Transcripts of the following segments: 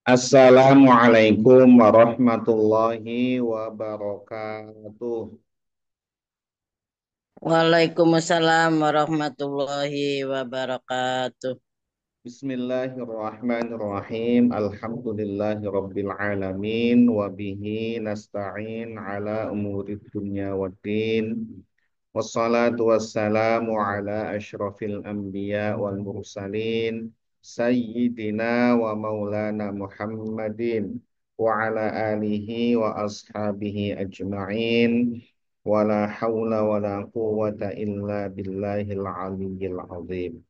Assalamualaikum warahmatullahi wabarakatuh. Waalaikumsalam warahmatullahi wabarakatuh. Bismillahirrahmanirrahim. Alhamdulillahi rabbil alamin wa bihi nasta'in ala umuri dunya waddin. Wassalatu wassalamu ala asyrafil anbiya wal mursalin sayyidina wa maulana Muhammadin wa ala alihi wa ashabihi ajma'in wa la hawla wa la quwwata illa billahil aliyyil azim.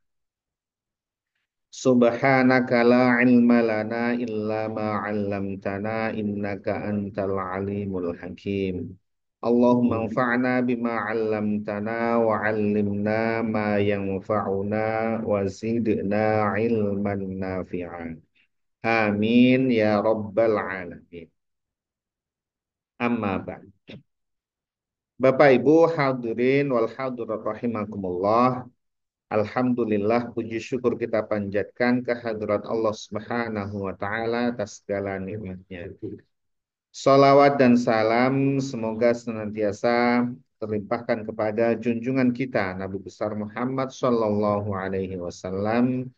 Subhanaka la ilma lana illa ma 'allamtana innaka antal alimul hakim. Allahumma anfa'na bima 'allamtana wa 'allimna ma yanfa'una wa zidna ilman nafi'an. Amin ya rabbal alamin. Amma ba'd. Bapak Ibu hadirin wal hadirat rahimakumullah. Alhamdulillah puji syukur kita panjatkan kehadirat Allah Subhanahu wa taala atas segala nikmatnya. Salawat dan salam semoga senantiasa terlimpahkan kepada junjungan kita Nabi besar Muhammad sallallahu alaihi wasallam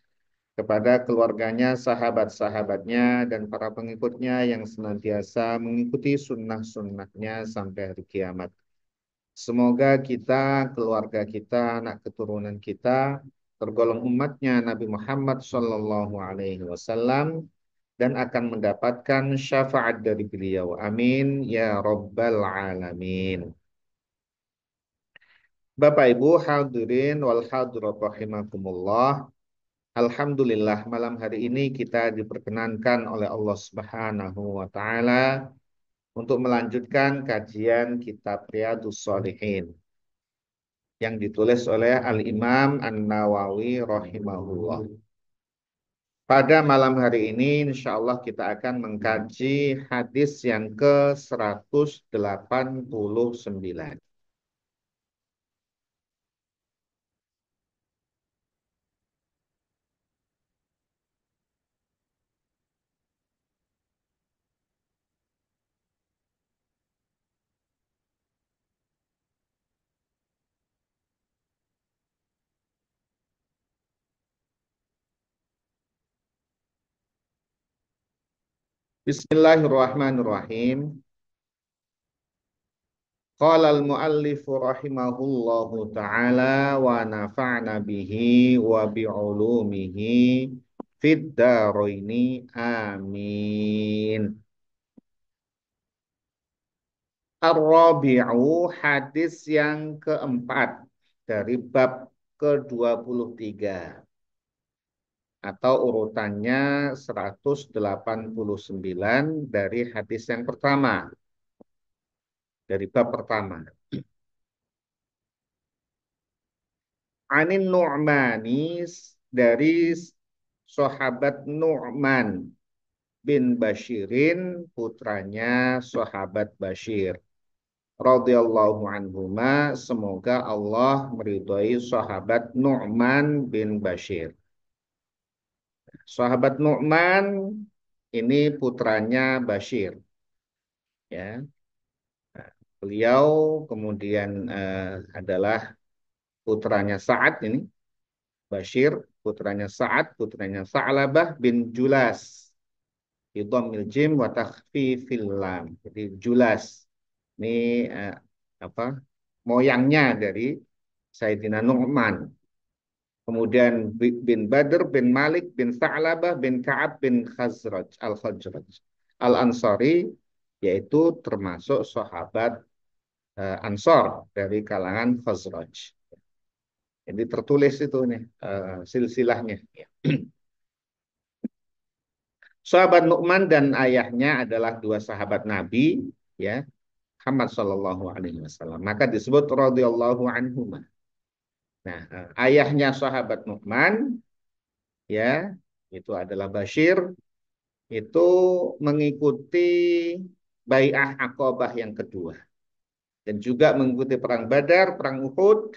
kepada keluarganya, sahabat-sahabatnya dan para pengikutnya yang senantiasa mengikuti sunnah-sunnahnya sampai hari kiamat. Semoga kita, keluarga kita, anak keturunan kita tergolong umatnya Nabi Muhammad Sallallahu Alaihi Wasallam dan akan mendapatkan syafaat dari beliau. Amin ya Rabbal Alamin. Bapak Ibu hadirin wal hadirat rahimakumullah. Alhamdulillah malam hari ini kita diperkenankan oleh Allah Subhanahu wa taala untuk melanjutkan kajian kitab Riyadus Salihin yang ditulis oleh Al-Imam An-Nawawi rahimahullah. Pada malam hari ini insya Allah kita akan mengkaji hadis yang ke-189. Bismillahirrahmanirrahim. Qala al-muallif rahimahullahu taala wa nafa'na bihi wa bi'ulumihi fid daraini amin. Ar-Rabi'u hadis yang keempat dari bab ke-23 atau urutannya 189 dari hadis yang pertama. Dari bab pertama. Anin Nu'manis dari sahabat Nu'man bin Bashirin putranya sahabat Bashir radhiyallahu anhuma semoga Allah meridhai sahabat Nu'man bin Bashir Sahabat Nu'man ini putranya Bashir. Ya. Nah, beliau kemudian uh, adalah putranya Sa'ad ini. Bashir, putranya Sa'ad, putranya Sa'labah bin Julas. Idhamil jim wa takhfifil lam. Jadi Julas. Ini uh, apa? Moyangnya dari Sayyidina Nu'man Kemudian bin Badr bin Malik bin Sa'labah bin Ka'ab bin Khazraj al-Khazraj al-Ansari yaitu termasuk sahabat uh, Ansor dari kalangan Khazraj. Jadi tertulis itu nih uh, silsilahnya. Sahabat Nu'man dan ayahnya adalah dua sahabat Nabi ya Muhammad Shallallahu Alaihi Wasallam. Maka disebut radhiyallahu anhumah. Nah, ayahnya sahabat Nu'man ya, itu adalah Bashir itu mengikuti Bai'ah Aqabah yang kedua dan juga mengikuti perang Badar, perang Uhud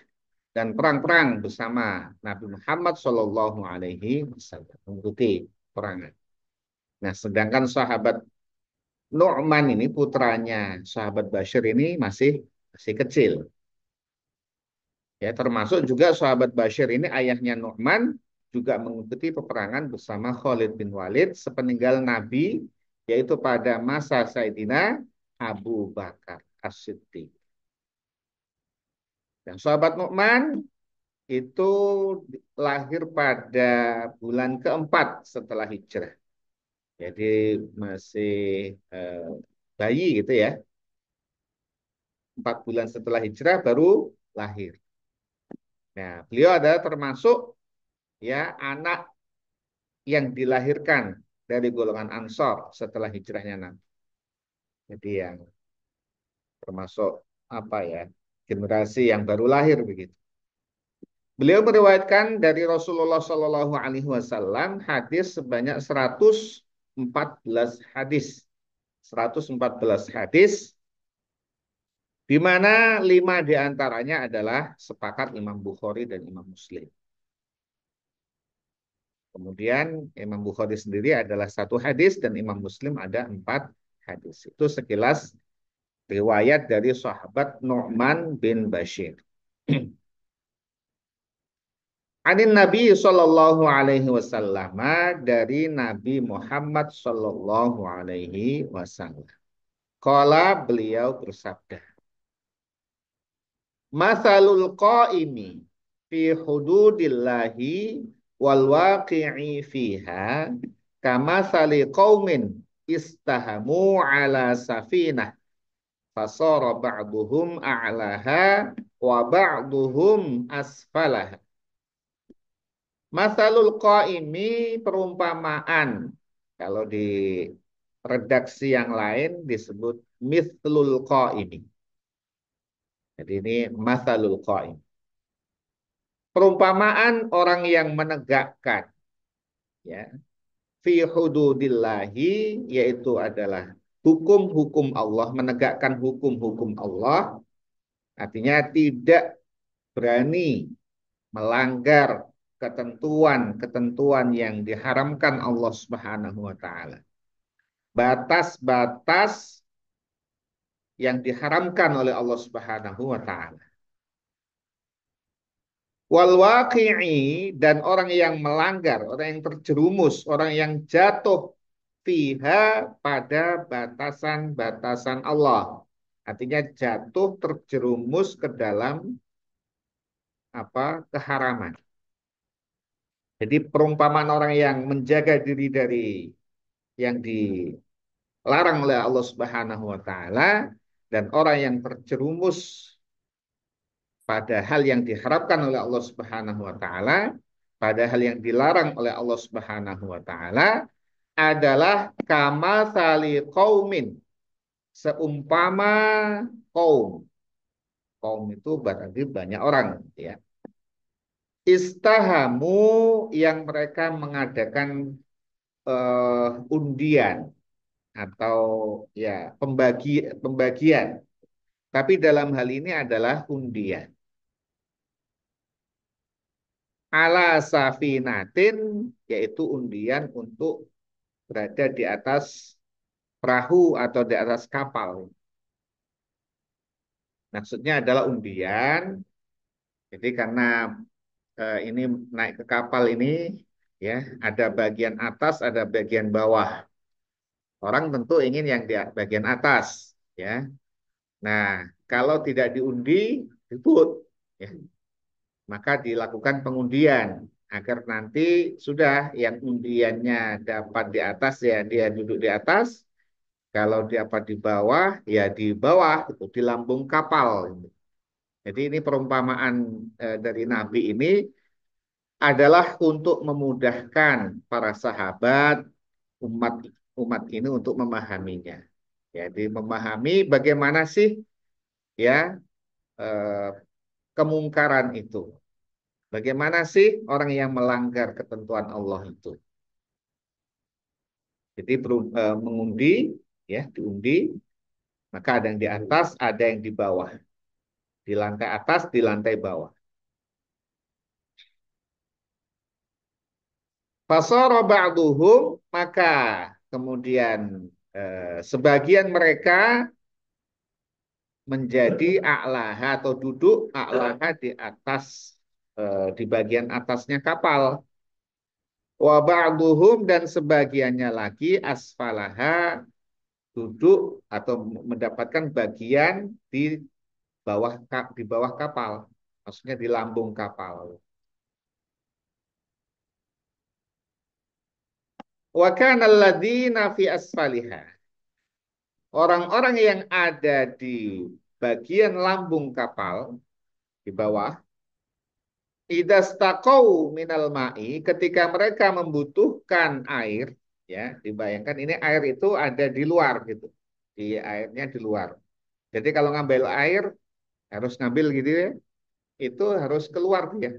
dan perang-perang bersama Nabi Muhammad Shallallahu alaihi wasallam mengikuti perangan. Nah, sedangkan sahabat Nu'man ini putranya sahabat Bashir ini masih masih kecil. Ya, termasuk juga sahabat Bashir ini ayahnya Nu'man juga mengikuti peperangan bersama Khalid bin Walid sepeninggal Nabi yaitu pada masa Sayyidina Abu Bakar As-Siddiq. Dan sahabat Nu'man itu lahir pada bulan keempat setelah hijrah. Jadi masih eh, bayi gitu ya. Empat bulan setelah hijrah baru lahir. Nah, beliau adalah termasuk ya anak yang dilahirkan dari golongan Ansor setelah hijrahnya Nabi. Jadi yang termasuk apa ya generasi yang baru lahir begitu. Beliau meriwayatkan dari Rasulullah Shallallahu Alaihi Wasallam hadis sebanyak 114 hadis. 114 hadis di mana lima di antaranya adalah sepakat Imam Bukhari dan Imam Muslim. Kemudian Imam Bukhari sendiri adalah satu hadis dan Imam Muslim ada empat hadis. Itu sekilas riwayat dari sahabat Nu'man bin Bashir. Anin Nabi Sallallahu Alaihi Wasallam dari Nabi Muhammad Sallallahu Alaihi Wasallam. Kala beliau bersabda. Masalul qaimi fi hududillahi wal waqi'i fiha kama sali qaumin istahamu ala safinah fasara ba'duhum a'laha wa ba'duhum asfalaha Masalul qaimi perumpamaan. Kalau di redaksi yang lain disebut mithlul qaimi. Jadi ini masalul qaim. Perumpamaan orang yang menegakkan ya fi hududillahi yaitu adalah hukum-hukum Allah, menegakkan hukum-hukum Allah artinya tidak berani melanggar ketentuan-ketentuan yang diharamkan Allah Subhanahu wa taala. Batas-batas yang diharamkan oleh Allah Subhanahu wa taala. Wal waqi'i dan orang yang melanggar, orang yang terjerumus, orang yang jatuh fiha pada batasan-batasan Allah. Artinya jatuh terjerumus ke dalam apa? keharaman. Jadi perumpamaan orang yang menjaga diri dari yang dilarang oleh Allah Subhanahu wa taala dan orang yang terjerumus pada hal yang diharapkan oleh Allah Subhanahu wa taala, pada hal yang dilarang oleh Allah Subhanahu wa taala adalah kama sali qaumin seumpama kaum. Kaum itu berarti banyak orang ya istahamu yang mereka mengadakan uh, undian atau ya pembagi pembagian. Tapi dalam hal ini adalah undian. Ala safinatin yaitu undian untuk berada di atas perahu atau di atas kapal. Maksudnya adalah undian. Jadi karena uh, ini naik ke kapal ini ya ada bagian atas ada bagian bawah orang tentu ingin yang di bagian atas ya. Nah kalau tidak diundi diput ya. Maka dilakukan pengundian agar nanti sudah yang undiannya dapat di atas ya dia duduk di atas. Kalau dapat di bawah ya di bawah itu di lambung kapal jadi ini perumpamaan eh, dari Nabi ini adalah untuk memudahkan para sahabat umat umat ini untuk memahaminya. Jadi memahami bagaimana sih ya eh, kemungkaran itu. Bagaimana sih orang yang melanggar ketentuan Allah itu. Jadi eh, mengundi ya diundi maka ada yang di atas, ada yang di bawah di lantai atas, di lantai bawah. Fasara ba'duhum maka kemudian eh, sebagian mereka menjadi a'laha atau duduk a'laha di atas eh, di bagian atasnya kapal. Wa ba'duhum dan sebagiannya lagi asfalaha duduk atau mendapatkan bagian di bawah di bawah kapal, maksudnya di lambung kapal. Wa kana alladziina fi asfaliha. Orang-orang yang ada di bagian lambung kapal di bawah idastaqau minal ma'i ketika mereka membutuhkan air ya dibayangkan ini air itu ada di luar gitu di airnya di luar jadi kalau ngambil air harus ngambil gitu ya itu harus keluar ya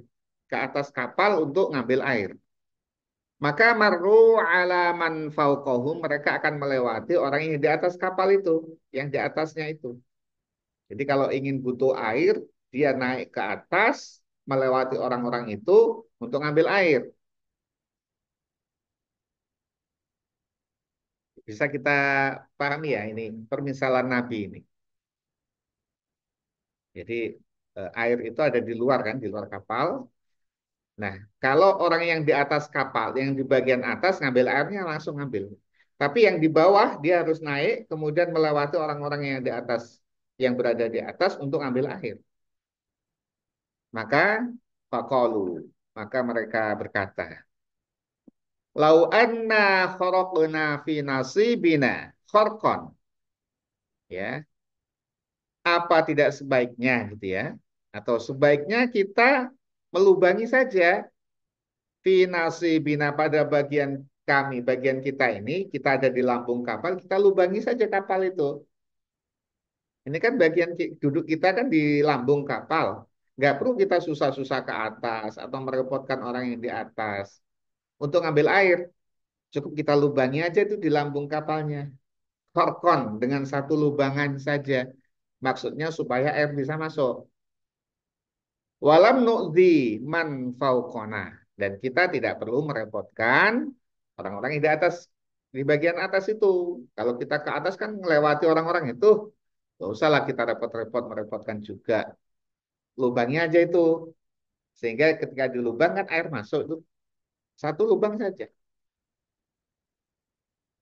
ke atas kapal untuk ngambil air maka marru alaman fauqahum mereka akan melewati orang yang di atas kapal itu yang di atasnya itu. Jadi kalau ingin butuh air dia naik ke atas melewati orang-orang itu untuk ngambil air. Bisa kita pahami ya ini permisalan Nabi ini. Jadi eh, air itu ada di luar kan di luar kapal Nah, kalau orang yang di atas kapal, yang di bagian atas ngambil airnya langsung ngambil. Tapi yang di bawah dia harus naik, kemudian melewati orang-orang yang di atas, yang berada di atas untuk ngambil air. Maka faqalu, maka mereka berkata, Lau anna kharaqna fi nasibina kharqan. Ya. Apa tidak sebaiknya gitu ya? Atau sebaiknya kita melubangi saja finasi bina pada bagian kami, bagian kita ini, kita ada di lambung kapal, kita lubangi saja kapal itu. Ini kan bagian duduk kita kan di lambung kapal. Nggak perlu kita susah-susah ke atas atau merepotkan orang yang di atas. Untuk ngambil air, cukup kita lubangi aja itu di lambung kapalnya. Korkon dengan satu lubangan saja. Maksudnya supaya air bisa masuk. Walam nu'zi man fauqona. Dan kita tidak perlu merepotkan orang-orang yang di atas, di bagian atas itu. Kalau kita ke atas kan melewati orang-orang itu, gak usahlah kita repot-repot merepotkan juga. Lubangnya aja itu. Sehingga ketika di lubang kan air masuk itu satu lubang saja.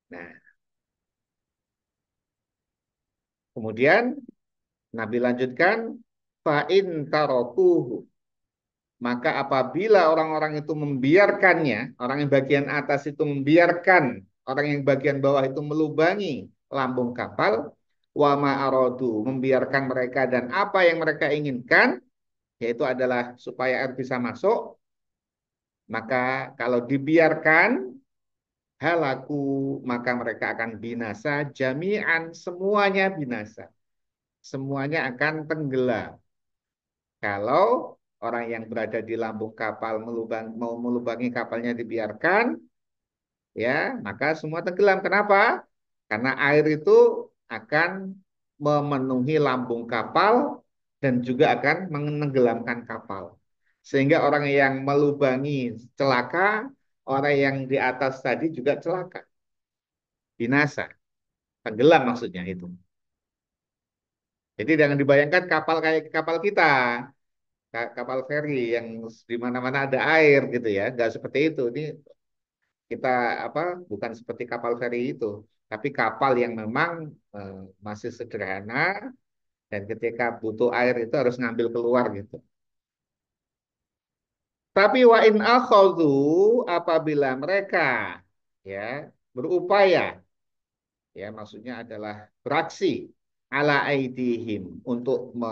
Nah, kemudian Nabi lanjutkan fa'in tarokuhu. Maka apabila orang-orang itu membiarkannya, orang yang bagian atas itu membiarkan orang yang bagian bawah itu melubangi lambung kapal, wama arodu membiarkan mereka dan apa yang mereka inginkan, yaitu adalah supaya air bisa masuk, maka kalau dibiarkan halaku maka mereka akan binasa jami'an semuanya binasa semuanya akan tenggelam kalau orang yang berada di lambung kapal melubang, mau melubangi kapalnya dibiarkan, ya maka semua tenggelam. Kenapa? Karena air itu akan memenuhi lambung kapal dan juga akan menenggelamkan kapal. Sehingga orang yang melubangi celaka, orang yang di atas tadi juga celaka. Binasa. Tenggelam maksudnya itu. Jadi jangan dibayangkan kapal kayak kapal kita kapal feri yang di mana-mana ada air gitu ya, nggak seperti itu. Ini kita apa bukan seperti kapal feri itu, tapi kapal yang memang eh, masih sederhana dan ketika butuh air itu harus ngambil keluar gitu. Tapi wa in akhadhu apabila mereka ya berupaya ya maksudnya adalah beraksi ala aidihim untuk me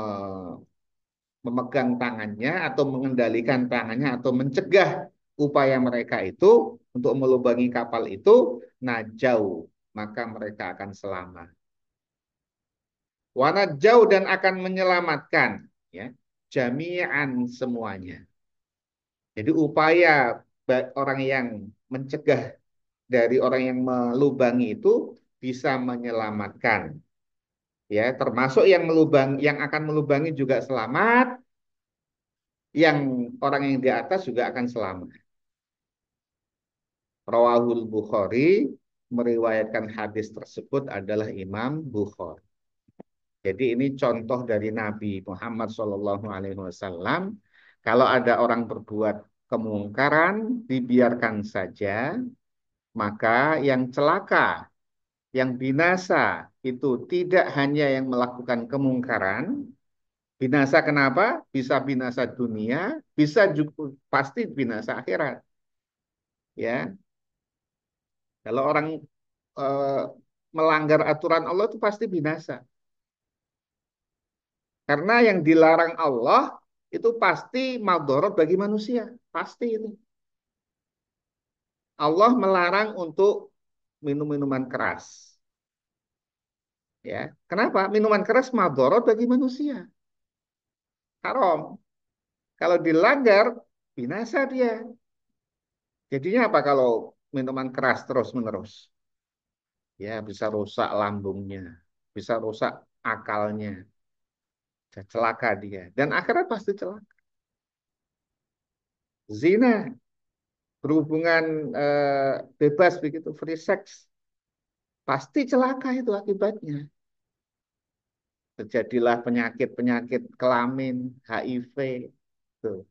memegang tangannya atau mengendalikan tangannya atau mencegah upaya mereka itu untuk melubangi kapal itu najau maka mereka akan selamat Wana jauh dan akan menyelamatkan ya jami'an semuanya. Jadi upaya orang yang mencegah dari orang yang melubangi itu bisa menyelamatkan ya termasuk yang melubang yang akan melubangi juga selamat yang orang yang di atas juga akan selamat Rawahul Bukhari meriwayatkan hadis tersebut adalah Imam Bukhari. Jadi ini contoh dari Nabi Muhammad Shallallahu Alaihi Wasallam. Kalau ada orang berbuat kemungkaran, dibiarkan saja, maka yang celaka, yang binasa itu tidak hanya yang melakukan kemungkaran, binasa kenapa? Bisa binasa dunia, bisa juga pasti binasa akhirat. Ya, kalau orang e, melanggar aturan Allah itu pasti binasa. Karena yang dilarang Allah itu pasti madorot bagi manusia. Pasti itu. Allah melarang untuk minum-minuman keras. Ya, kenapa? Minuman keras madorot bagi manusia. Haram. Kalau dilanggar, binasa dia. Jadinya apa kalau minuman keras terus-menerus? Ya, bisa rusak lambungnya, bisa rusak akalnya, celaka dia dan akhirat pasti celaka zina berhubungan eh, bebas begitu free sex pasti celaka itu akibatnya terjadilah penyakit-penyakit kelamin HIV tuh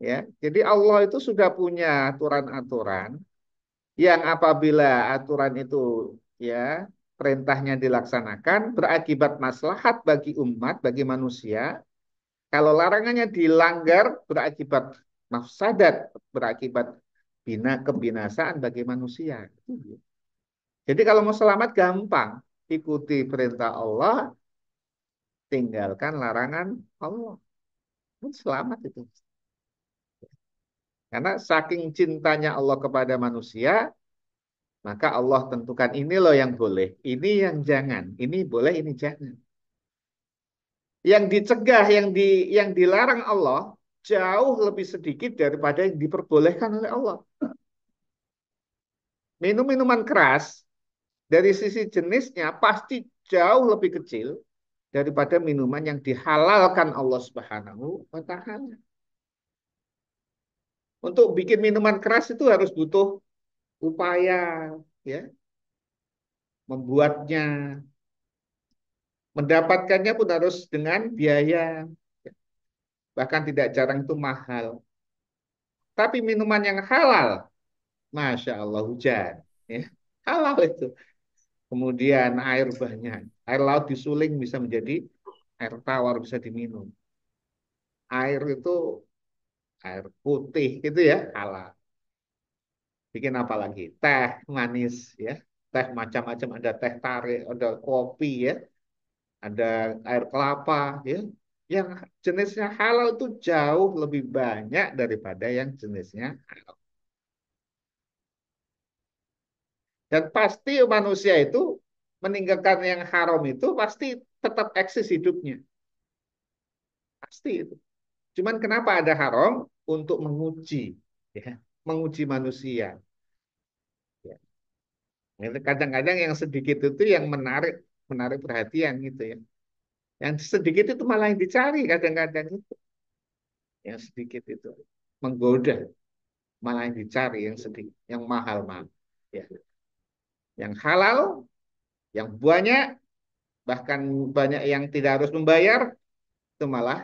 ya jadi Allah itu sudah punya aturan-aturan yang apabila aturan itu ya perintahnya dilaksanakan berakibat maslahat bagi umat, bagi manusia. Kalau larangannya dilanggar berakibat mafsadat, berakibat bina kebinasaan bagi manusia. Jadi kalau mau selamat gampang, ikuti perintah Allah, tinggalkan larangan Allah. Selamat itu. Karena saking cintanya Allah kepada manusia, maka Allah tentukan ini loh yang boleh, ini yang jangan, ini boleh, ini jangan. Yang dicegah, yang di yang dilarang Allah jauh lebih sedikit daripada yang diperbolehkan oleh Allah. Minum-minuman keras dari sisi jenisnya pasti jauh lebih kecil daripada minuman yang dihalalkan Allah Subhanahu wa taala. Untuk bikin minuman keras itu harus butuh upaya ya membuatnya. Mendapatkannya pun harus dengan biaya bahkan tidak jarang itu mahal. Tapi minuman yang halal masya Allah hujan ya. Halal itu. Kemudian air banyak air laut disuling bisa menjadi air tawar bisa diminum air itu air putih gitu ya halal bikin apa lagi? Teh manis ya. Teh macam-macam ada teh tarik, ada kopi ya. Ada air kelapa ya. Yang jenisnya halal itu jauh lebih banyak daripada yang jenisnya haram. Dan pasti manusia itu meninggalkan yang haram itu pasti tetap eksis hidupnya. Pasti itu. Cuman kenapa ada haram? Untuk menguji. Ya, menguji manusia. Kadang-kadang yang sedikit itu yang menarik menarik perhatian gitu ya. Yang sedikit itu malah yang dicari kadang-kadang itu. Yang sedikit itu menggoda, malah yang dicari yang sedikit, yang mahal mahal. Ya. Yang halal, yang banyak, bahkan banyak yang tidak harus membayar, itu malah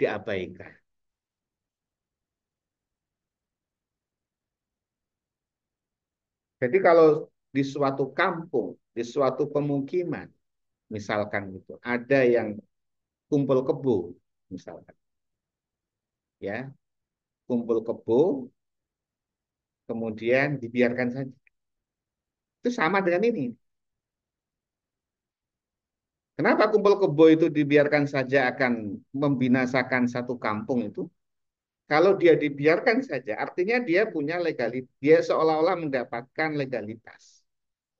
diabaikan. Jadi kalau di suatu kampung, di suatu pemukiman, misalkan itu ada yang kumpul kebo, misalkan, ya, kumpul kebo, kemudian dibiarkan saja. Itu sama dengan ini. Kenapa kumpul kebo itu dibiarkan saja akan membinasakan satu kampung itu? Kalau dia dibiarkan saja, artinya dia punya legalitas, dia seolah-olah mendapatkan legalitas.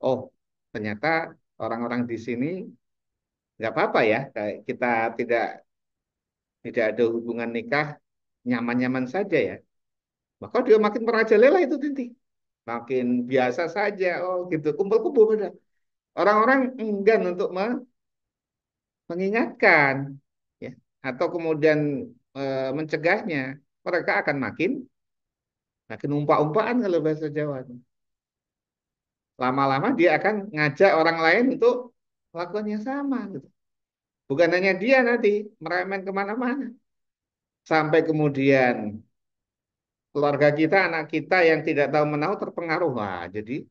Oh ternyata orang-orang di sini nggak apa-apa ya kita tidak tidak ada hubungan nikah nyaman-nyaman saja ya. Maka dia makin merajalela itu nanti. Makin biasa saja. Oh gitu. Kumpul-kumpul udah orang-orang enggan untuk mengingatkan ya atau kemudian e, mencegahnya mereka akan makin makin umpa-umpaan kalau bahasa Jawa lama-lama dia akan ngajak orang lain untuk melakukan yang sama gitu. Bukan hanya dia nanti meremen ke mana-mana. Sampai kemudian keluarga kita, anak kita yang tidak tahu menahu terpengaruh. Wah, jadi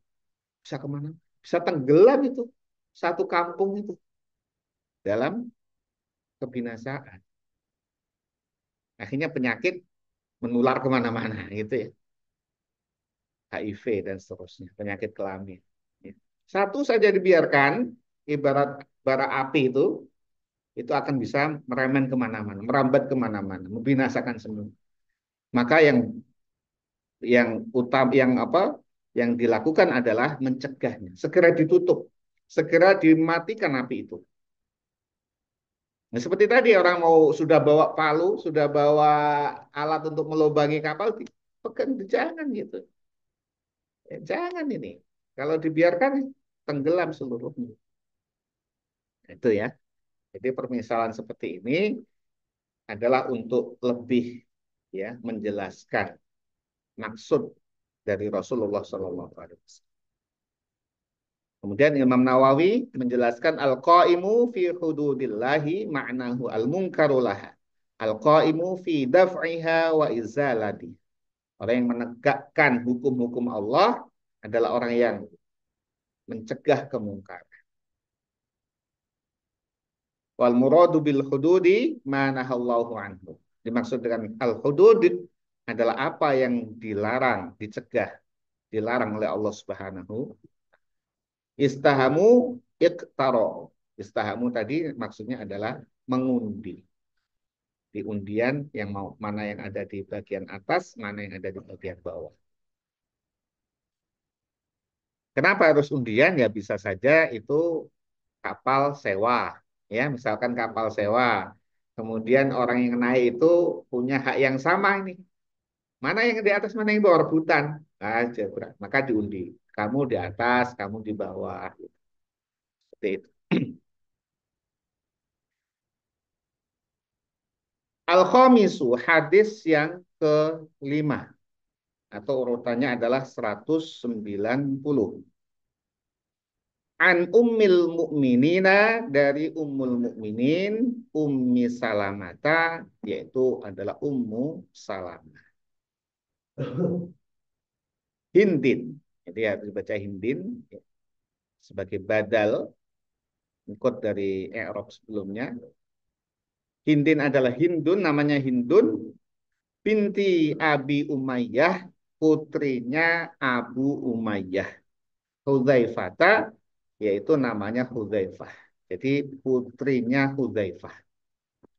bisa ke mana? Bisa tenggelam itu satu kampung itu dalam kebinasaan. Akhirnya penyakit menular ke mana-mana gitu ya. HIV dan seterusnya, penyakit kelamin. Ya. Satu saja dibiarkan, ibarat bara api itu, itu akan bisa meremen ke mana-mana, merambat ke mana-mana, membinasakan semua. Maka yang yang utam yang apa yang dilakukan adalah mencegahnya, segera ditutup, segera dimatikan api itu. Nah, seperti tadi orang mau sudah bawa palu, sudah bawa alat untuk melubangi kapal, pekan jangan gitu. Ya, jangan ini. Kalau dibiarkan tenggelam seluruhnya. Itu ya. Jadi permisalan seperti ini adalah untuk lebih ya menjelaskan maksud dari Rasulullah Shallallahu Alaihi Wasallam. Kemudian Imam Nawawi menjelaskan al-qaimu fi hududillahi ma'nahu al-munkaru laha. Al-qaimu fi daf'iha wa izalati. Orang yang menegakkan hukum-hukum Allah adalah orang yang mencegah kemungkaran. Wal muradu bil hududi manahallahu anhu. Dimaksud dengan al-hudud adalah apa yang dilarang, dicegah, dilarang oleh Allah Subhanahu Istahamu iktaro. Istahamu tadi maksudnya adalah mengundi. Di undian yang mau mana yang ada di bagian atas, mana yang ada di bagian bawah. Kenapa harus undian? Ya bisa saja itu kapal sewa. Ya, misalkan kapal sewa. Kemudian orang yang naik itu punya hak yang sama ini. Mana yang di atas, mana yang di bawah rebutan. Aja, maka diundi kamu di atas, kamu di bawah. Seperti itu. Al-Khamisu, hadis yang kelima. Atau urutannya adalah 190. An ummil mu'minina dari ummul mu'minin, ummi salamata, yaitu adalah ummu salamah. Hindin jadi harus dibaca hindin ya, sebagai badal ikut dari Eropa sebelumnya. Hindin adalah Hindun, namanya Hindun. Binti Abi Umayyah, putrinya Abu Umayyah. Hudzaifata, yaitu namanya Hudzaifah. Jadi putrinya Hudzaifah.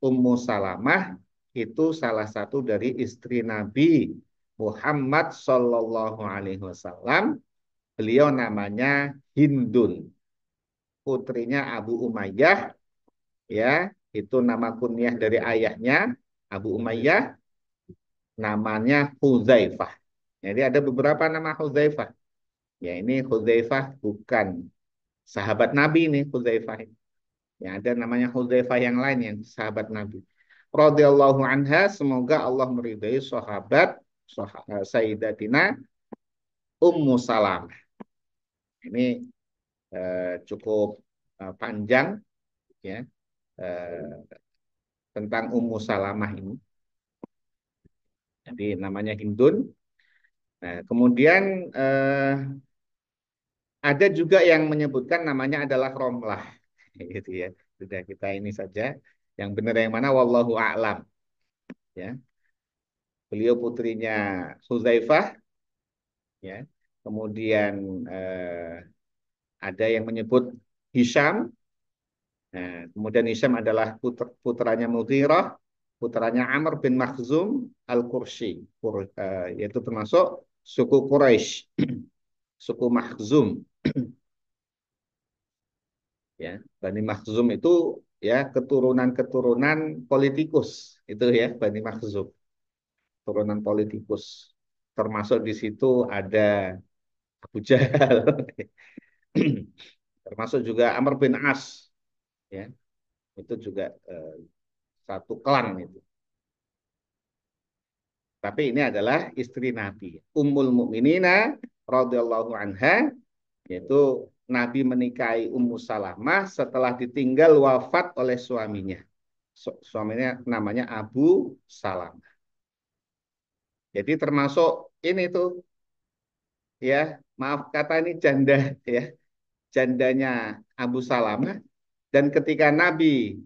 Ummu Salamah itu salah satu dari istri Nabi Muhammad Sallallahu Alaihi Wasallam. Beliau namanya Hindun, putrinya Abu Umayyah, ya itu nama kunyah dari ayahnya Abu Umayyah, namanya Huzaifah. Jadi ada beberapa nama Huzaifah. Ya ini Huzaifah bukan sahabat Nabi ini Huzaifah. Ya ada namanya Huzaifah yang lain yang sahabat Nabi. Radhiyallahu anha semoga Allah meridai sahabat Sayyidatina Ummu Salamah. Ini eh, cukup eh, panjang ya eh, tentang Ummu Salamah ini. Jadi namanya Hindun. Nah, kemudian eh, ada juga yang menyebutkan namanya adalah Romlah. Gitu ya. Sudah kita ini saja. Yang benar yang mana wallahu a'lam. Ya. Beliau putrinya Huzaifah, ya. Kemudian eh, ada yang menyebut Hisham. Nah, kemudian Hisham adalah putra, putranya Mutirah, putranya Amr bin Makhzum Al-Qurshi, eh, yaitu termasuk suku Quraisy, suku Makhzum. ya, Bani Makhzum itu ya keturunan-keturunan politikus itu ya Bani Makhzum turunan politikus. Termasuk di situ ada Abu Jahal. Termasuk juga Amr bin As. Ya. Itu juga eh, satu klan itu. Tapi ini adalah istri Nabi. Ummul Mukminina radhiyallahu anha Yaitu Nabi menikahi Ummu Salamah setelah ditinggal wafat oleh suaminya. Suaminya namanya Abu Salamah. Jadi termasuk ini tuh ya maaf kata ini janda ya jandanya Abu Salamah. Dan ketika Nabi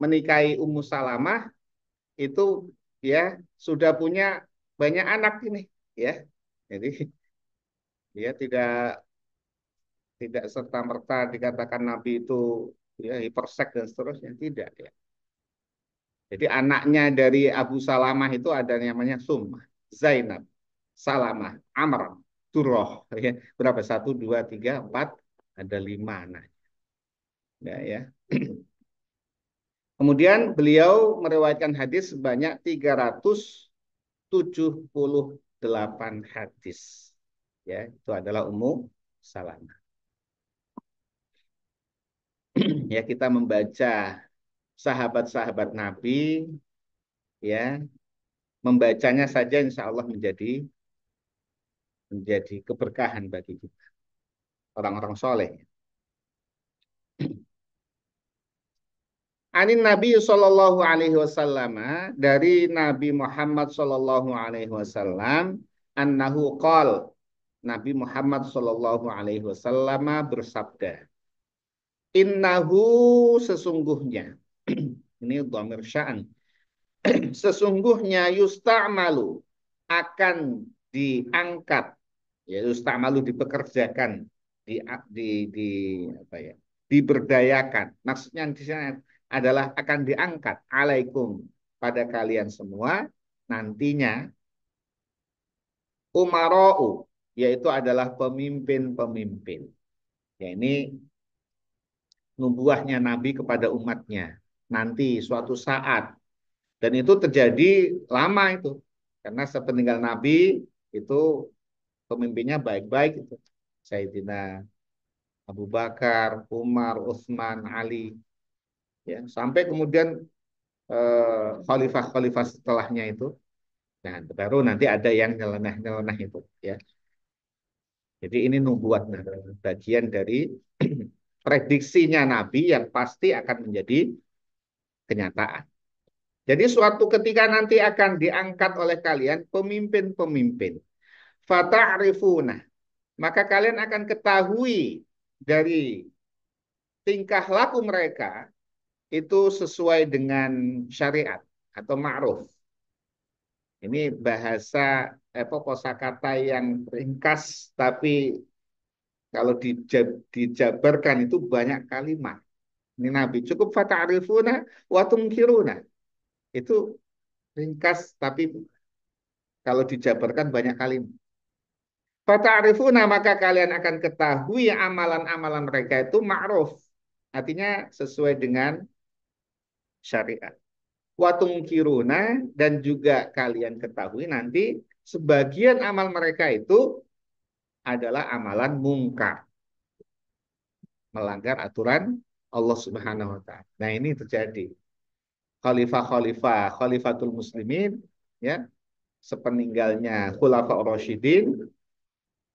menikahi Ummu Salamah itu ya sudah punya banyak anak ini ya. Jadi dia tidak tidak serta merta dikatakan Nabi itu ya hipersek dan seterusnya tidak ya. Jadi anaknya dari Abu Salamah itu ada namanya Sumah Zainab Salamah Amr Turoh ya. Berapa? Satu dua tiga empat ada lima anak. Ya ya. Kemudian beliau meriwayatkan hadis sebanyak 378 hadis. Ya itu adalah umum Salamah. Ya kita membaca sahabat-sahabat Nabi ya membacanya saja insya Allah menjadi menjadi keberkahan bagi kita. Orang-orang soleh. Anin Nabi Shallallahu Alaihi Wasallam dari Nabi Muhammad Shallallahu Alaihi Wasallam annahu qal Nabi Muhammad Shallallahu Alaihi Wasallam bersabda Innahu sesungguhnya. Ini dhamir sya'an sesungguhnya yusta'malu akan diangkat. Ya yusta'malu dipekerjakan di di di apa ya diberdayakan. Maksudnya di sana adalah akan diangkat. Alaikum pada kalian semua nantinya umarau yaitu adalah pemimpin-pemimpin. Ya ini nubuahnya Nabi kepada umatnya. Nanti suatu saat dan itu terjadi lama itu. Karena sepeninggal Nabi itu pemimpinnya baik-baik itu. Sayyidina Abu Bakar, Umar, Utsman, Ali. Ya sampai kemudian khalifah-khalifah eh, setelahnya itu. Nah baru nanti ada yang nyeleneh-nyeleneh itu ya. Jadi ini nubuat bagian dari prediksinya Nabi yang pasti akan menjadi kenyataan jadi suatu ketika nanti akan diangkat oleh kalian pemimpin-pemimpin. Fata'rifuna. Maka kalian akan ketahui dari tingkah laku mereka itu sesuai dengan syariat atau ma'ruf. Ini bahasa eh, kata yang ringkas tapi kalau dijabarkan itu banyak kalimat. Ini Nabi cukup fata'rifuna wa tumkiruna itu ringkas tapi kalau dijabarkan banyak kali. Fata'rifuna maka kalian akan ketahui amalan-amalan mereka itu ma'ruf. Artinya sesuai dengan syariat. Watung kiruna dan juga kalian ketahui nanti sebagian amal mereka itu adalah amalan mungkar. Melanggar aturan Allah Subhanahu wa taala. Nah, ini terjadi khalifah-khalifah khalifatul muslimin ya sepeninggalnya khulafa Rasyidin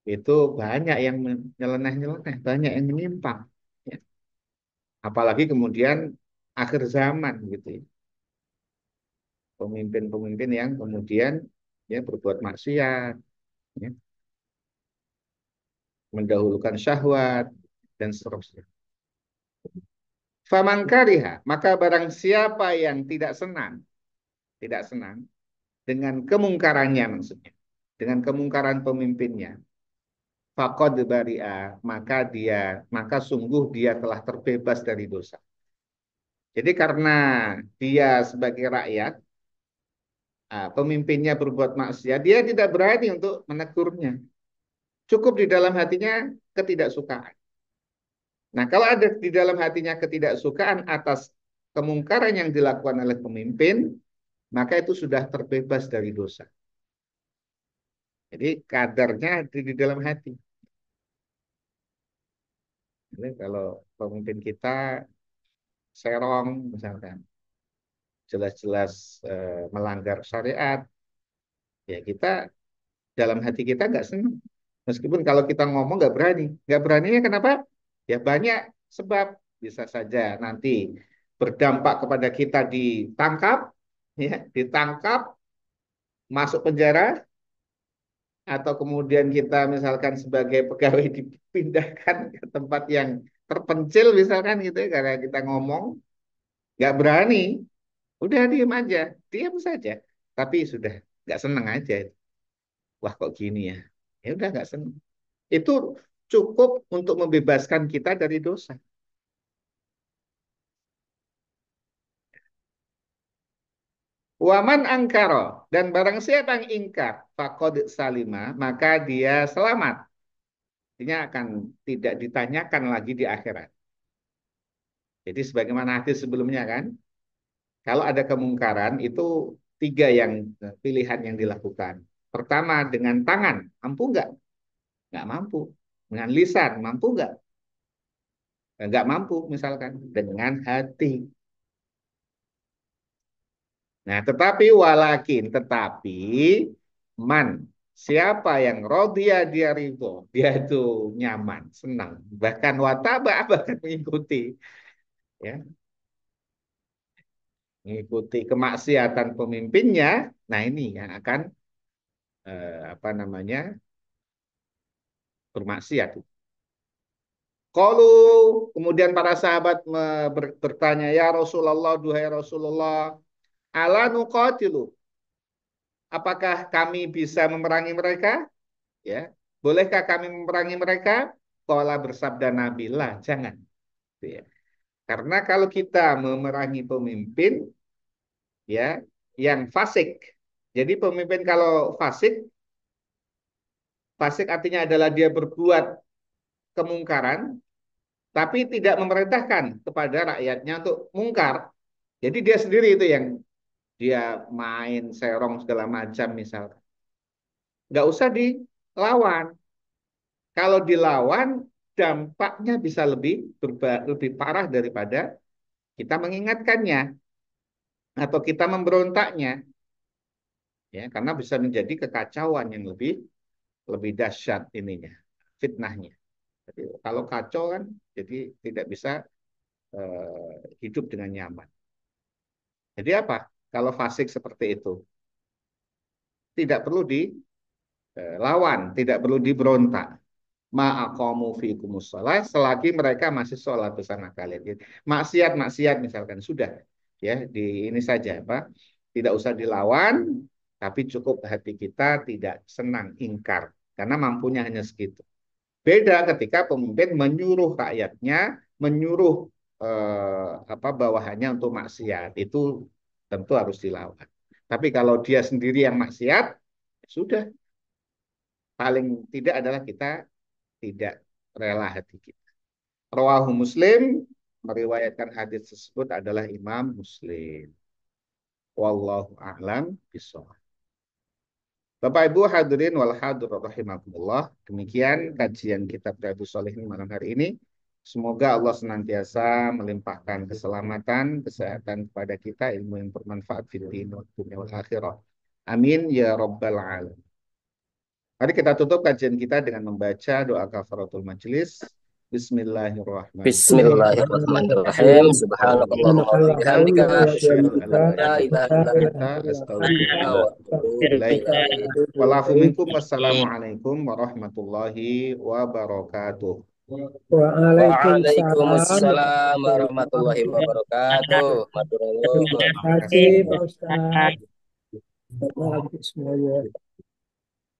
itu banyak yang nyeleneh-nyeleneh, banyak yang menyimpang. Ya. Apalagi kemudian akhir zaman gitu ya. Pemimpin-pemimpin yang kemudian ya berbuat maksiat, ya. mendahulukan syahwat dan seterusnya. Famangkariha, maka barang siapa yang tidak senang, tidak senang dengan kemungkarannya maksudnya, dengan kemungkaran pemimpinnya, fakod baria, maka dia, maka sungguh dia telah terbebas dari dosa. Jadi karena dia sebagai rakyat, pemimpinnya berbuat maksiat, dia tidak berani untuk menegurnya. Cukup di dalam hatinya ketidaksukaan. Nah, kalau ada di dalam hatinya ketidaksukaan atas kemungkaran yang dilakukan oleh pemimpin, maka itu sudah terbebas dari dosa. Jadi kadarnya di, di dalam hati. Jadi kalau pemimpin kita serong misalkan, jelas-jelas eh, melanggar syariat, ya kita dalam hati kita nggak senang. Meskipun kalau kita ngomong nggak berani. Nggak beraninya kenapa? Ya banyak sebab. Bisa saja nanti berdampak kepada kita ditangkap, ya, ditangkap, masuk penjara, atau kemudian kita misalkan sebagai pegawai dipindahkan ke tempat yang terpencil misalkan gitu ya, karena kita ngomong nggak berani, udah diem aja, diam saja, tapi sudah nggak seneng aja. Wah kok gini ya, ya udah nggak seneng. Itu cukup untuk membebaskan kita dari dosa. Waman angkaro dan barang siapa yang ingkar fakod salima maka dia selamat. Artinya akan tidak ditanyakan lagi di akhirat. Jadi sebagaimana hadis sebelumnya kan, kalau ada kemungkaran itu tiga yang pilihan yang dilakukan. Pertama dengan tangan, mampu nggak? Nggak mampu. Dengan lisan, mampu nggak? Nggak mampu misalkan. Dengan hati, Nah, tetapi walakin, tetapi man, siapa yang rodia dia ridho, dia itu nyaman, senang, bahkan wataba, bahkan mengikuti, ya, mengikuti kemaksiatan pemimpinnya. Nah, ini yang akan eh, apa namanya bermaksiat. Kalau kemudian para sahabat bertanya, ya Rasulullah, duhai Rasulullah, ala nuqatilu. Apakah kami bisa memerangi mereka? Ya. Bolehkah kami memerangi mereka? Kala bersabda Nabi, lah jangan. Ya. Karena kalau kita memerangi pemimpin, ya, yang fasik. Jadi pemimpin kalau fasik, fasik artinya adalah dia berbuat kemungkaran, tapi tidak memerintahkan kepada rakyatnya untuk mungkar. Jadi dia sendiri itu yang dia main serong segala macam misalkan. Nggak usah dilawan. Kalau dilawan, dampaknya bisa lebih lebih parah daripada kita mengingatkannya atau kita memberontaknya. Ya, karena bisa menjadi kekacauan yang lebih lebih dahsyat ininya, fitnahnya. Jadi, kalau kacau kan jadi tidak bisa uh, hidup dengan nyaman. Jadi apa? kalau fasik seperti itu. Tidak perlu dilawan, eh, tidak perlu diberontak. Ma'aqamu fiikumus selagi mereka masih sholat bersama kalian. Maksiat, maksiat misalkan, sudah. ya di Ini saja, Pak. Tidak usah dilawan, tapi cukup hati kita tidak senang, ingkar. Karena mampunya hanya segitu. Beda ketika pemimpin menyuruh rakyatnya, menyuruh eh, apa bawahannya untuk maksiat. Itu tentu harus dilawan. Tapi kalau dia sendiri yang maksiat, ya sudah. Paling tidak adalah kita tidak rela hati kita. Rawahu Muslim meriwayatkan hadis tersebut adalah Imam Muslim. Wallahu a'lam bishawab. Bapak Ibu hadirin wal hadir rahimakumullah. Demikian kajian kitab Riyadhus Shalihin malam hari ini. Semoga Allah senantiasa melimpahkan keselamatan, kesehatan kepada kita, ilmu yang bermanfaat di dunia wal akhirah. Amin ya rabbal alamin. Mari kita tutup kajian kita dengan membaca doa kafaratul majelis. Bismillahirrahmanirrahim. Bismillahirrahmanirrahim. Subhanallah wa bihamdika asyhadu an la ilaha illa anta astaghfiruka wa atubu ilaik. Wassalamualaikum warahmatullahi wabarakatuh. Waalaikumsalam warahmatullahi wabarakatuh. Terima kasih Pak Ustaz. Selamat semuanya.